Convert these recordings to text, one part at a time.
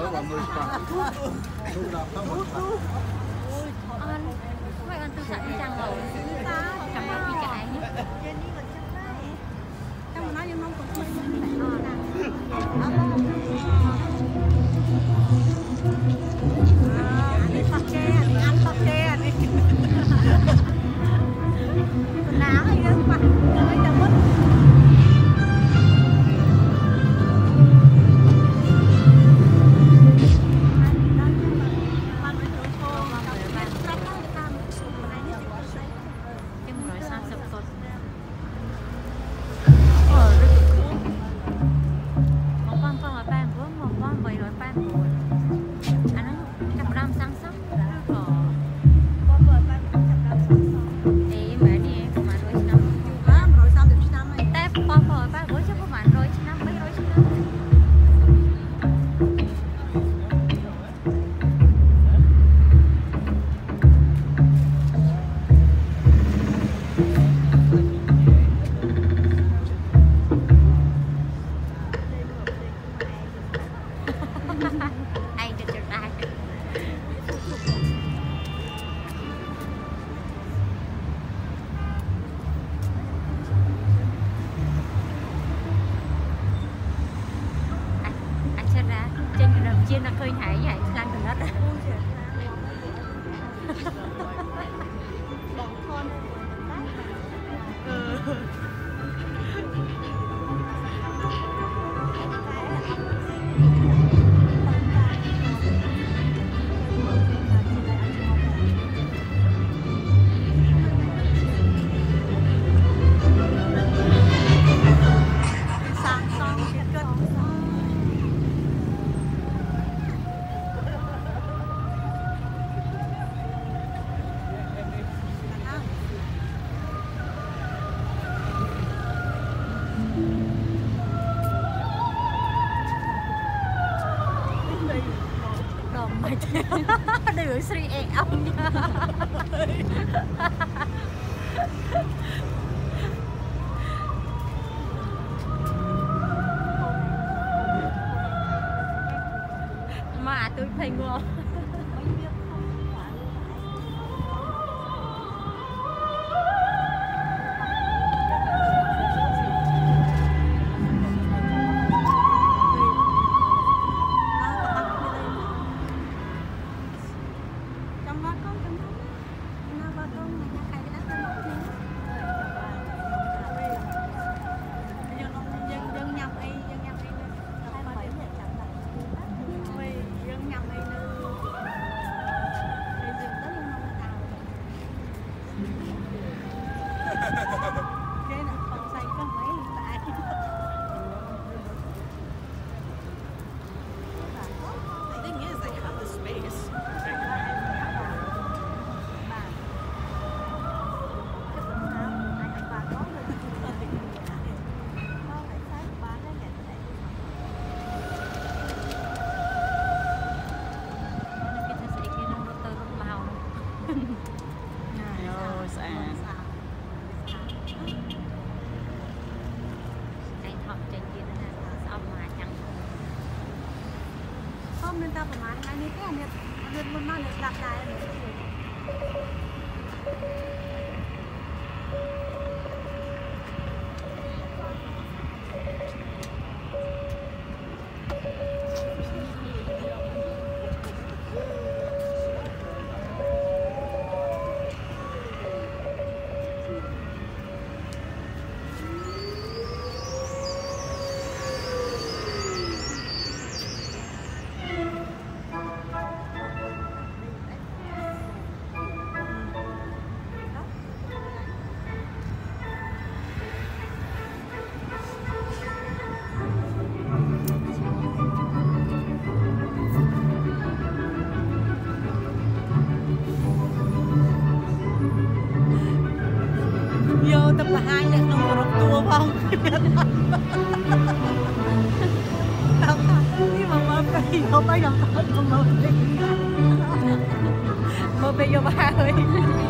tới ăn mười quả thu làm tới một quả Anh, mấy anh tôi sẵn chăng rồi Cầm lấy đi chạy Trong nó nhưng không cũng mấy chiên là khơi hải vậy lan từ đất Đừng mày đưa sri e ông. Nha mà tôi phải ngồi មានតែប្រហែលថ្ងៃនេះទេអានេះលឿនមុនមកនៅស្ដាប់ដែរ អាយនៅក្នុងគោរពតួផងនេះមកមកទៅយកបាយដល់ទៅមកមកទៅយកបាយ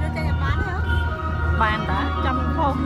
យកចេញបានទេបានដែរចាំខុស